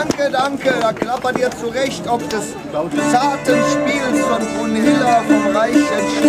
Danke, danke, da klappert ihr zurecht, ob des zarten Spiels von Brunhilda vom Reich entsteht.